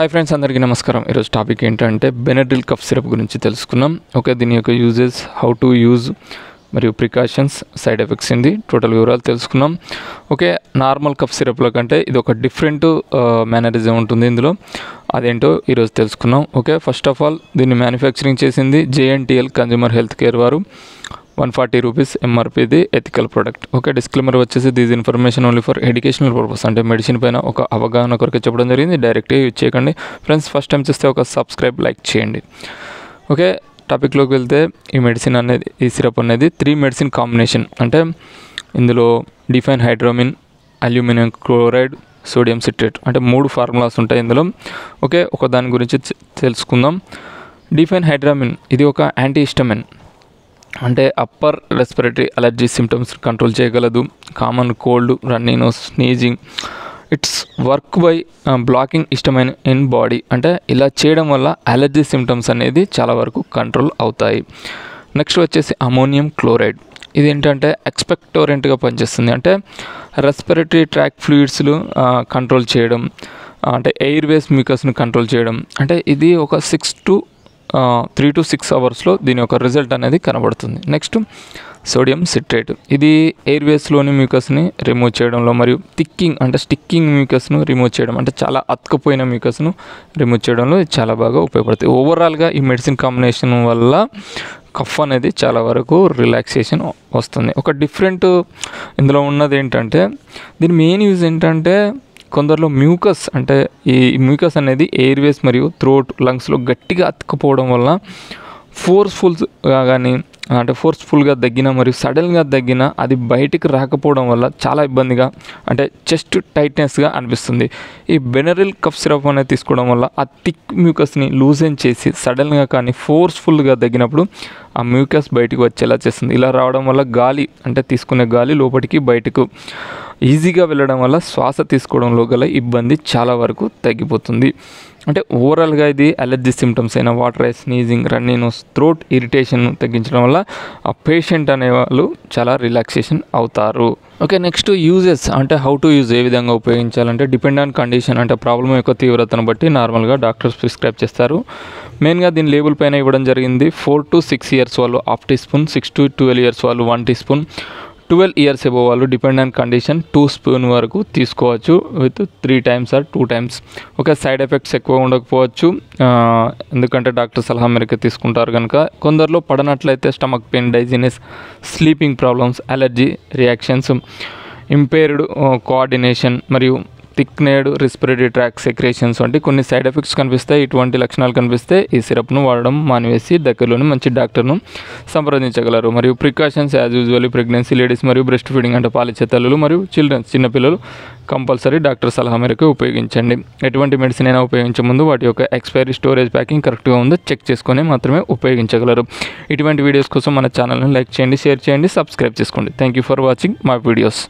Hi friends అందరికీ నమస్కారం. ఈరోజు టాపిక్ ఏంటంటే బెనడ్రిల్ కఫ్ సిరప్ గురించి తెలుసుకున్నాం ఓకే దీని యొక్క యూజెస్ హౌ టు యూజ్ మరియు ప్రికాషన్స్ సైడ్ ఎఫెక్ట్స్ ఏంది టోటల్ వివరాలు తెలుసుకున్నాం ఓకే నార్మల్ కఫ్ సిరప్ల కంటే ఇది ఒక డిఫరెంట్ మేనరిజం uh, ఉంటుంది ఇందులో. అదేంటో ఈరోజు తెలుసుకున్నాం ఓకే ఫస్ట్ ఆఫ్ ఆల్ దీన్ని మ్యానుఫ్యాక్చరింగ్ చేసింది జేఎన్టీఎల్ కన్జ్యూమర్ హెల్త్ కేర్ వారు. వన్ ఫార్టీ రూపీస్ ఎంఆర్పీది ఎథికల్ ప్రోడక్ట్ ఓకే డిస్క్లైమర్ వచ్చేసి these information only for educational purpose అంటే మెడిసిన్ పైన ఒక అవగాహన కొరకు చెప్పడం జరిగింది. డైరెక్ట్గా యూజ్ చేయకండి. ఫ్రెండ్స్ ఫస్ట్ టైం చూస్తే ఒక సబ్స్క్రైబ్ లైక్ చేయండి. ఓకే టాపిక్లోకి వెళ్తే ఈ మెడిసిన్ అనేది ఈ సిరప్ అనేది త్రీ మెడిసిన్ కాంబినేషన్ అంటే ఇందులో diphenhydramine aluminium chloride sodium citrate అంటే మూడు ఫార్ములాస్ ఉంటాయి ఇందులో. ఓకే ఒక దాని గురించి తెలుసుకుందాం. డిఫైన్ హైడ్రామిన్ ఇది ఒక యాంటీ హిస్టమిన్ అంటే upper respiratory allergy symptoms control చేయగలదు. Common cold running sneezing it's work by blocking histamine in body అంటే ఇలా చేయడం వల్ల అలర్జీ సిమ్టమ్స్ అనేది చాలా వరకు కంట్రోల్ అవుతాయి. నెక్స్ట్ వచ్చేసి అమోనియం క్లోరైడ్ ఇది ఏంటంటే ఎక్స్పెక్టోరెంట్గా పనిచేస్తుంది. అంటే రెస్పిరేటరీ ట్రాక్ ఫ్లూయిడ్స్లు కంట్రోల్ చేయడం అంటే ఎయిర్ వేస్ మ్యూకస్ని కంట్రోల్ చేయడం. అంటే ఇది ఒక six to three to six అవర్స్లో దీని యొక్క రిజల్ట్ అనేది కనబడుతుంది. నెక్స్ట్ సోడియం సిట్రేట్ ఇది ఎయిర్ వేస్లోని మ్యూకస్ని రిమూవ్ చేయడంలో మరియు థిక్కింగ్ అంటే స్టిక్కింగ్ మ్యూకస్ను రిమూవ్ చేయడం అంటే చాలా అతుకపోయిన మ్యూకస్ను రిమూవ్ చేయడంలో ఇది చాలా బాగా ఉపయోగపడుతుంది. ఓవరాల్గా ఈ మెడిసిన్ కాంబినేషన్ వల్ల కఫ్ అనేది చాలా వరకు రిలాక్సేషన్ వస్తుంది. ఒక డిఫరెంట్ ఇందులో ఉన్నది ఏంటంటే దీని మెయిన్ యూజ్ ఏంటంటే కొందరిలో మ్యూకస్ అంటే ఈ మ్యూకస్ అనేది ఎయిర్వేస్ మరియు థ్రోట్ లంగ్స్లో గట్టిగా అతుక్కుపోవడం వల్ల ఫోర్స్ఫుల్గా కానీ అంటే ఫోర్స్ఫుల్గా తగ్గిన మరియు సడన్గా తగ్గిన అది బయటికి రాకపోవడం వల్ల చాలా ఇబ్బందిగా అంటే చెస్ట్ టైట్నెస్గా అనిపిస్తుంది. ఈ బెనరిల్ కఫ్ సిరప్ అనేది తీసుకోవడం వల్ల ఆ థిక్ మ్యూకస్ని లూజెన్ చేసి సడన్గా కానీ ఫోర్స్ఫుల్గా తగ్గినప్పుడు ఆ మ్యూకస్ బయటికి వచ్చేలా చేస్తుంది. ఇలా రావడం వల్ల గాలి అంటే తీసుకునే గాలి లోపలికి బయటకు ఈజీగా వెళ్ళడం వల్ల శ్వాస తీసుకోవడంలో గల ఇబ్బంది చాలా వరకు తగ్గిపోతుంది. అంటే ఓవరాల్గా ఇది అలర్జీ సిమ్టమ్స్ అయిన water eye sneezing running throat irritation తగ్గించడం వల్ల ఆ పేషెంట్ అనే వాళ్ళు చాలా రిలాక్సేషన్ అవుతారు. ఓకే నెక్స్ట్ యూజెస్ అంటే హౌ టు యూజ్ ఏ విధంగా ఉపయోగించాలంటే డిపెండ్ ఆన్ కండిషన్ అంటే ప్రాబ్లం యొక్క తీవ్రతను బట్టి నార్మల్గా డాక్టర్స్ ప్రిస్క్రైబ్ చేస్తారు. మెయిన్గా దీని లేబుల్ పైన ఇవ్వడం జరిగింది. ఫోర్ టు సిక్స్ ఇయర్స్ వాళ్ళు half teaspoon six to twelve years వాళ్ళు one teaspoon. Twelve years above వాళ్ళు depend on condition two spoon వరకు తీసుకోవచ్చు with three times or two times. Okay side effects ఎక్కువ ఉండకపోవచ్చు. ఎందుకంటే డాక్టర్ సలహా మేరకు తీసుకుంటారు కనుక కొందరిలో పడనట్లయితే stomach pain dizziness sleeping problems allergy reactions impaired coordination మరియు థిక్నేడ్ రెస్పిరేటరీ ట్రాక్ సెక్రేషన్స్ వంటి కొన్ని సైడ్ ఎఫెక్ట్స్ కనిపిస్తాయి. ఇటువంటి లక్షణాలు కనిపిస్తే ఈ సిరప్ను వాడడం మానివేసి దగ్గరలోని మంచి డాక్టర్ను సంప్రదించగలరు. మరియు precautions as usually pregnancy ladies మరియు బ్రెస్ట్ ఫీడింగ్ అంటే పాలిచ్చే తల్లులు మరియు చిల్డ్రన్స్ చిన్నపిల్లలు కంపల్సరీ డాక్టర్ సలహా మేరకు ఉపయోగించండి. ఎటువంటి మెడిసిన్ అయినా ఉపయోగించే ముందు వాటి యొక్క ఎక్స్పైరీ స్టోరేజ్ ప్యాకింగ్ కరెక్ట్గా ఉందో చెక్ చేసుకొని మాత్రమే ఉపయోగించగలరు. ఇటువంటి వీడియోస్ కోసం మన ఛానల్ని లైక్ చేయండి షేర్ చేయండి సబ్స్క్రైబ్ చేసుకోండి. థ్యాంక్ యూ ఫర్ వాచింగ్ మా వీడియోస్.